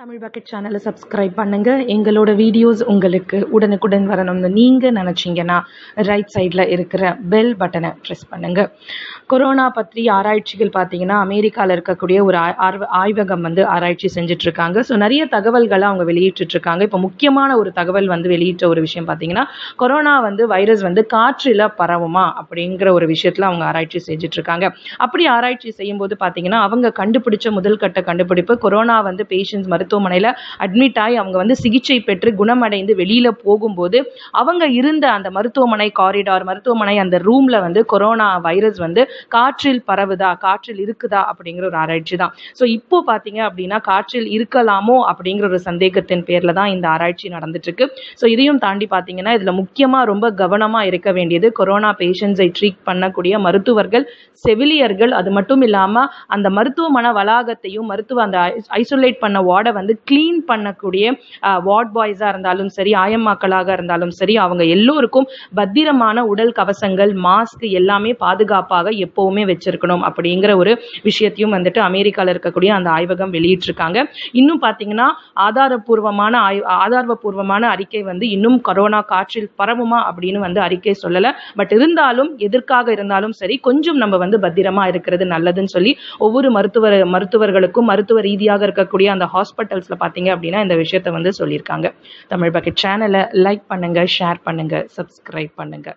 Tamil bucket சேனலை subscribe பண்ணுங்க. எங்களோட வீடியோஸ் உங்களுக்கு உடனுக்குடன் வரணும்னு நீங்கள் நினச்சிங்கன்னா ரைட் சைடில் இருக்கிற பெல் பட்டனை ப்ரெஸ் பண்ணுங்க. கொரோனா பற்றி ஆராய்ச்சிகள் பார்த்தீங்கன்னா அமெரிக்காவில் இருக்கக்கூடிய ஒரு ஆர்வ- ஆய்வகம் வந்து ஆராய்ச்சி செஞ்சுட்டு இருக்காங்க ஸோ நிறைய தகவல்களை அவங்க வெளியிட்டு இருக்காங்க இப்போ முக்கியமான ஒரு தகவல் வந்து வெளியிட்ட ஒரு விஷயம் பார்த்தீங்கன்னா கொரோனா வந்து வைரஸ் வந்து காற்றில் பரவுமா அப்படிங்கிற ஒரு விஷயத்தில் அவங்க ஆராய்ச்சி செஞ்சுட்டு இருக்காங்க அப்படி ஆராய்ச்சி செய்யும்போது பார்த்தீங்கன்னா அவங்க கண்டுபிடிச்ச முதல் கட்ட கண்டுபிடிப்பு கொரோனா வந்து பேஷண்ட்ஸ் மருத்துவமனையில் அட்மிட் ஆகி அவங்க வந்து சிகிச்சை பெற்று குணமடைந்து வெளியில் போகும்போது அவங்க இருந்த அந்த மருத்துவமனை காரிடார் மருத்துவமனை அந்த ரூமில் வந்து கொரோனா வைரஸ் வந்து காற்றில் பரவுதா காற்றில் இருக்குதா அப்படிங்கிற ஒரு ஆராய்ச்சி தான். ஸோ இப்போ பார்த்தீங்க அப்படின்னா காற்றில் இருக்கலாமோ அப்படிங்கிற ஒரு சந்தேகத்தின் பேரில் தான் இந்த ஆராய்ச்சி நடந்துட்டுருக்கு. ஸோ இதையும் தாண்டி பார்த்தீங்கன்னா இதில் முக்கியமாக ரொம்ப கவனமாக இருக்க வேண்டியது கொரோனா பேஷண்ட்ஸை ட்ரீட் பண்ணக்கூடிய மருத்துவர்கள் செவிலியர்கள் அது மட்டும் இல்லாமல் அந்த மருத்துவமனை வளாகத்தையும் மருத்துவ அந்த ஐசோலேட் பண்ண வார்டை வந்து க்ளீன் பண்ணக்கூடிய வார்ட் பாய்ஸாக இருந்தாலும் சரி ஆயம்மாக்களாக இருந்தாலும் சரி அவங்க எல்லோருக்கும் பத்திரமான உடல் கவசங்கள் மாஸ்க் எல்லாமே பாதுகாப்பாக எப்போவுமே வச்சிருக்கணும் அப்படிங்கிற ஒரு விஷயத்தையும் வந்துட்டு அமெரிக்காவில் இருக்கக்கூடிய அந்த ஆய்வகம் வெளியிட்டிருக்காங்க. இன்னும் பார்த்தீங்கன்னா ஆதாரபூர்வமான ஆய் ஆதாரபூர்வமான அறிக்கை வந்து இன்னும் கொரோனா காற்றில் பரவுமா அப்படின்னு வந்து அறிக்கை சொல்லலை. பட் இருந்தாலும் எதற்காக இருந்தாலும் சரி கொஞ்சம் நம்ம வந்து பத்திரமா இருக்கிறது நல்லதுன்னு சொல்லி ஒவ்வொரு மருத்துவர் மருத்துவர்களுக்கும் மருத்துவ ரீதியாக இருக்கக்கூடிய அந்த ஹாஸ்பிட்டல் ஹாஸ்பிட்டல்ஸ்ல பார்த்தீங்க அப்படின்னா இந்த விஷயத்தை வந்து சொல்லியிருக்காங்க. தமிழ் பக்கெட் சேனலை லைக் பண்ணுங்க ஷேர் பண்ணுங்க சப்ஸ்கிரைப் பண்ணுங்க.